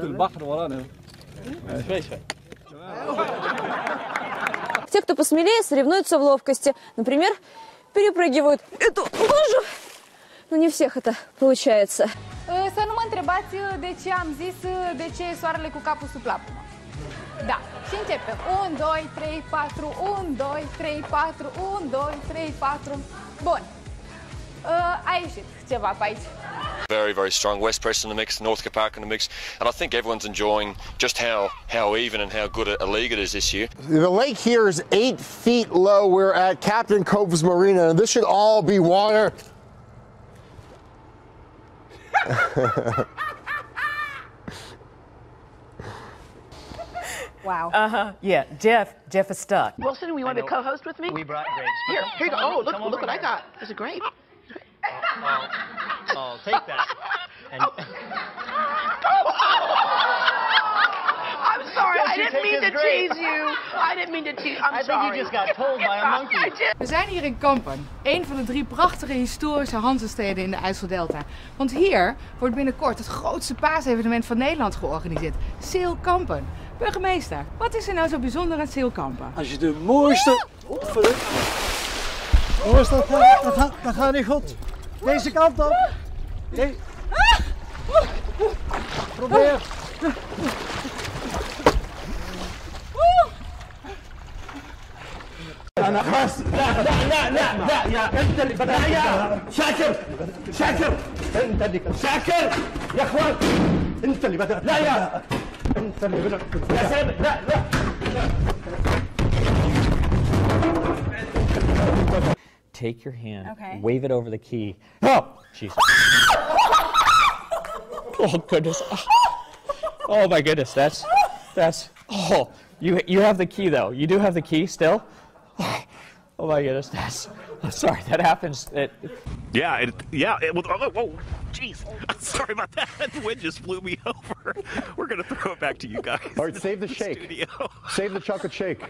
البحر ورانا شوي شوي Те, кто посмелее, соревнуются в ловкости. Например, перепрыгивают эту лужу. Но не всех это получается. Să nu mă întrebați de ce am zis de ce e soarele cu capul sub plapumă. Da, și începem. 1, 2, 3, 4, 1, 2, 3, 4, 1, 2, 3, 4. Bun. A ieșit ceva pe aici. Very, very strong. West Preston in the mix, North Park in the mix, and I think everyone's enjoying just how how even and how good a, a league it is this year. The lake here is eight feet low. We're at Captain Cove's Marina, and this should all be water. Wow. Uh huh. Yeah, Jeff. Jeff is stuck. Wilson, we want to co-host with me? We brought grapes. Here, here you go. Oh, look, look over what I got. There's a grape. Oh, oh, take that. And I'm sorry. Don't I you didn't take mean to grape. tease you. I didn't mean to tease. I'm I think sorry. you just got told by a monkey. We zijn hier in Kampen, een van de drie prachtige historische Hanzesteden in de IJsseldelta. Want hier wordt binnenkort het grootste paasevenement van Nederland georganiseerd. Seel Kampen. Burgemeester, wat is er nou zo bijzonder aan Seel Kampen? als je de mooiste opvullen. Jongens, dat dat gaat niet goed. Deze kant op. Nee. Probeer. أنا بس لا لا لا لا لا يا أنت اللي بدأ يا شاكر شاكر. أنت اللي شاكر. يا أخوان. أنت اللي بدأ لا يا. أنت اللي بدأ يا سامي لا لا. Take your hand, Okay. wave it over the key. Oh, Jesus. oh goodness. Oh, oh my goodness. That's that's. Oh, you you have the key though. You do have the key still. Oh my goodness. That's. I'm sorry. That happens. It, Yeah, it, yeah. It, was- oh, oh, jeez. I'm sorry about that. The wind just blew me over. We're gonna throw it back to you guys. All right, save the shake. Studio. Save the chocolate shake.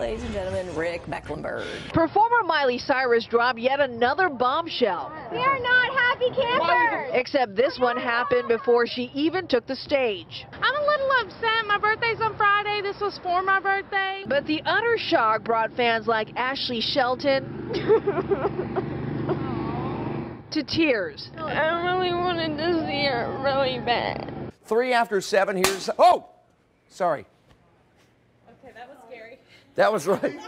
Ladies and gentlemen, Rick Mecklenburg. Performer Miley Cyrus dropped yet another bombshell. We are not happy campers! Except this one happened before she even took the stage. I'm a little upset. My birthday's on Friday. This was for my birthday. But the utter shock brought fans like Ashley Shelton to tears. I really wanted to see her really bad. Three after seven. Here's. Oh! Sorry. Okay, that was scary. That was right.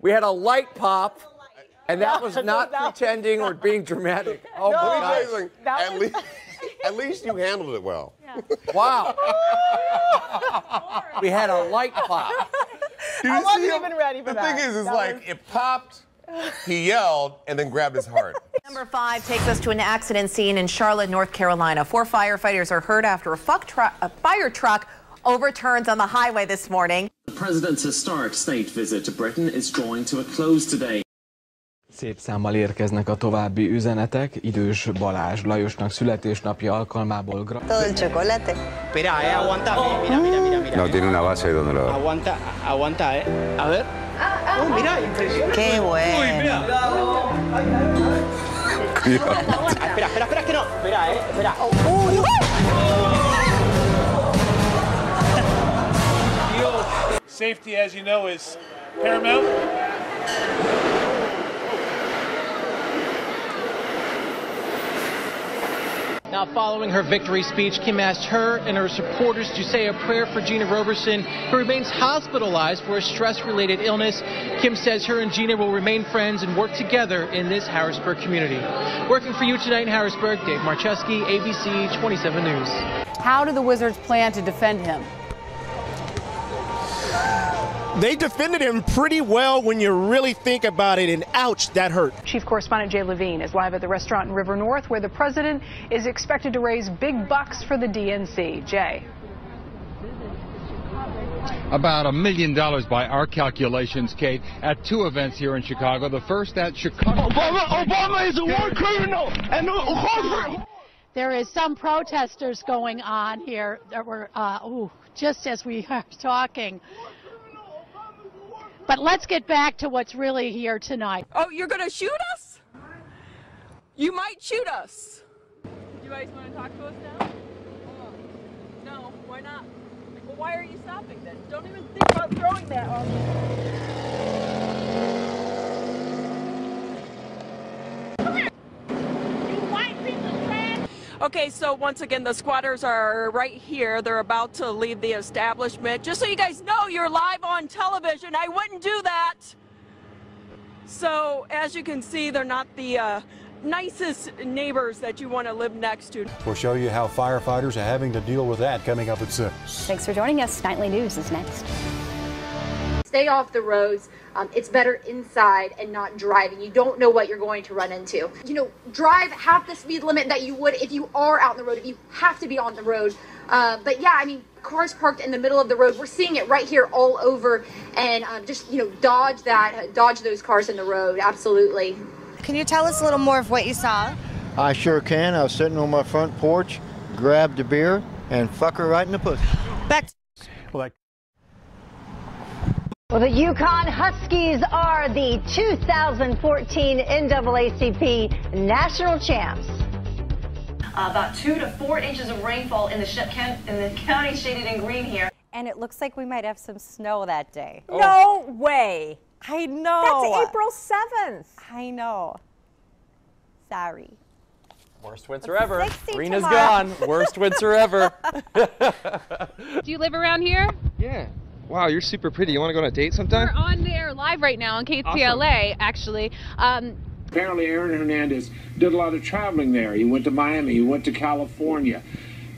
We had a light pop, and that was not pretending or being dramatic. Oh, my Let me tell you God. something. At, was- least, at least you handled it well. Wow. we had a light pop. I wasn't even ready for the that. thing is, is That like was- it popped, he yelled, and then grabbed his heart. Number five takes us to an accident scene in Charlotte, North Carolina. Four firefighters are hurt after a, fuck tru- a fire truck overturns on the highway this morning. President's historic state visit to Britain is drawing to a close today. Szép számmal érkeznek a további üzenetek. Idős Balázs Lajosnak születésnapja alkalmából gra- Todo el chocolate. Espera, eh, aguanta. Mira, mira, mira, mira. No, tiene una base donde lo. Aguanta, aguanta, eh. A ver. Oh, mira, impresionante. Qué bueno. Uy, mira. Espera, espera, espera, que no. Espera, eh. Espera. Safety, as you know, is paramount. Now, following her victory speech, Kim asked her and her supporters to say a prayer for Gina Roberson, who remains hospitalized for a stress related illness. Kim says her and Gina will remain friends and work together in this Harrisburg community. Working for you tonight in Harrisburg, Dave Marcheski, ABC 27 News. How do the Wizards plan to defend him? They defended him pretty well when you really think about it, and ouch, that hurt. Chief Correspondent Jay Levine is live at the restaurant in River North where the president is expected to raise big bucks for the DNC. Jay. About a million dollars by our calculations, Kate, at two events here in Chicago. The first at Chicago. Obama, Obama is a war criminal, and uh, There is some protesters going on here that were, uh, ooh, just as we are talking. But let's get back to what's really here tonight. Oh, you're going to shoot us? You might shoot us. You guys want to talk to us now? No, why not? Well, why are you stopping then? Don't even think about throwing that on me. Okay, so once again, the squatters are right here. They're about to leave the establishment. Just so you guys know, you're live on television. I wouldn't do that. So, as you can see, they're not the uh, nicest neighbors that you want to live next to. We'll show you how firefighters are having to deal with that coming up at 6. Thanks for joining us. Nightly News is next. Stay off the roads. Um, it's better inside and not driving. You don't know what you're going to run into. You know, drive half the speed limit that you would if you are out on the road, if you have to be on the road. Uh, but yeah, I mean, cars parked in the middle of the road. We're seeing it right here all over. And um, just, you know, dodge that, dodge those cars in the road. Absolutely. Can you tell us a little more of what you saw? I sure can. I was sitting on my front porch, grabbed a beer, and fuck her right in the pussy. Back. Well, Well, the UConn Huskies are the 2014 NAACP national champs. Uh, about two to four inches of rainfall in the, sh- can- in the county shaded in green here. And it looks like we might have some snow that day. No way. I know. That's April 7th. I know. Sorry. Worst winter ever. 60 Rena's tomorrow. gone. Worst winter ever. Do you live around here? Yeah. Wow, you're super pretty. You want to go on a date sometime? We're on there live right now on KTLA, actually. Um, Apparently, Aaron Hernandez did a lot of traveling there. He went to Miami, he went to California.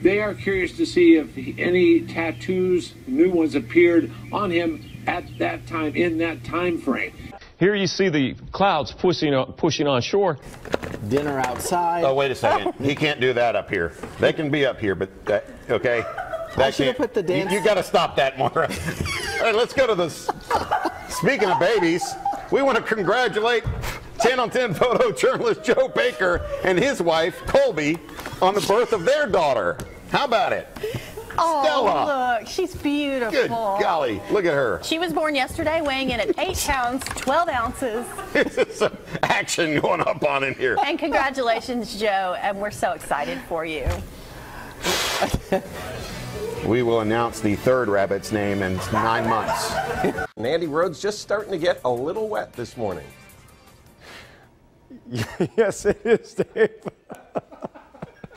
They are curious to see if any tattoos, new ones, appeared on him at that time, in that time frame. Here you see the clouds pushing on, pushing on shore. Dinner outside. Oh, wait a second. he can't do that up here. They can be up here, but that, okay? That should have put the dance- You, you got to stop that, Mara. All right, let's go to this. Speaking of babies, we want to congratulate 10 on 10 photo journalist Joe Baker and his wife, Colby, on the birth of their daughter. How about it? Oh, Stella. look, she's beautiful. Good golly, look at her. She was born yesterday, weighing in at 8 pounds, 12 ounces. There's some action going up on in here. And congratulations, Joe, and we're so excited for you. We will announce the third rabbit's name in nine months. And Andy Rhodes just starting to get a little wet this morning. yes, it is, Dave.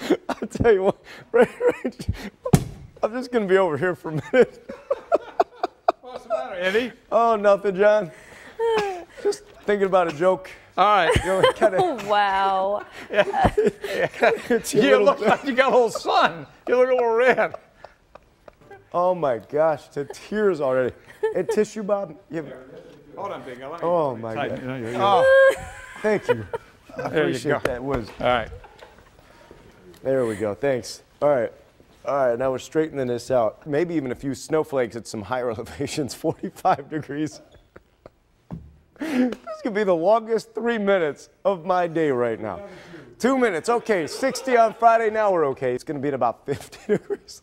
I'll tell you what, right, right. I'm just going to be over here for a minute. What's the matter, Andy? Oh, nothing, John. Just thinking about a joke. All right. You know, kind of. wow. It's a You look bit- like you got a little sun. You look a little red. Oh my gosh, the tears already. And tissue, Bob? You have- Hold on, Big. L. Oh my Tight. God. You know, you're- Oh, thank you. I There you appreciate go. that. Was All right. there we go. Thanks. All right. All right, now we're straightening this out. Maybe even a few snowflakes at some higher elevations, 45 degrees. this could be the longest three minutes of my day right now. Two minutes, okay. 60 on Friday, now we're okay. It's going to be at about 50 degrees.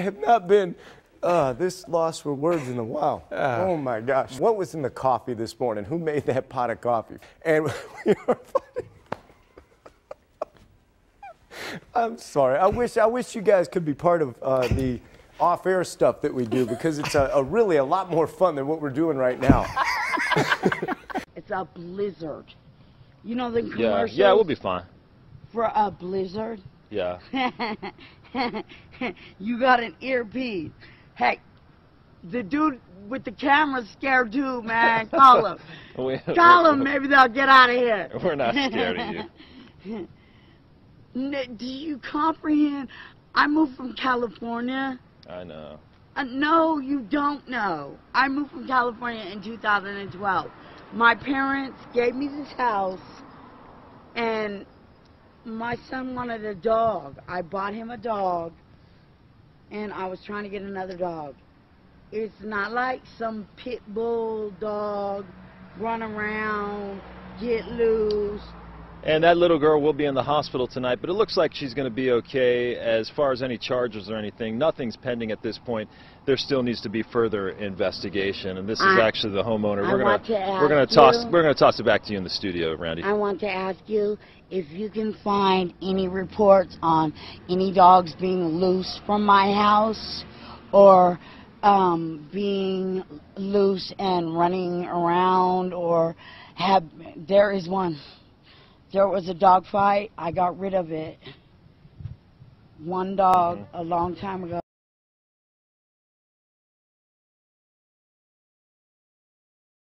I have not been uh, this lost for words in a while. oh my gosh. What was in the coffee this morning? Who made that pot of coffee? And we are I'm sorry. I wish I wish you guys could be part of uh, the off-air stuff that we do because it's a, a really a lot more fun than what we're doing right now. It's a blizzard. You know the Yeah, yeah, we'll be fine. for a blizzard? Yeah. you got an earpiece. Heck, the dude with the camera's scared too, man. Call him. We- Call him. Maybe they'll get out of here. We're not scared of you. Do you comprehend? I moved from California. I know. Uh, no, you don't know. I moved from California in 2012. My parents gave me this house, and my son wanted a dog. I bought him a dog, and I was trying to get another dog. It's not like some pit bull dog run around, get loose. And that little girl will be in the hospital tonight, but it looks like she's going to be okay as far as any charges or anything. Nothing's pending at this point. There still needs to be further investigation, and this is actually the homeowner. I we're gonna we're gonna toss you- we're gonna toss it back to you in the studio, Randy. I want to ask you if you can find any reports on any dogs being loose from my house or um, being loose and running around or have there is one. There was a dog fight. I got rid of it. One dog mm-hmm. a long time ago.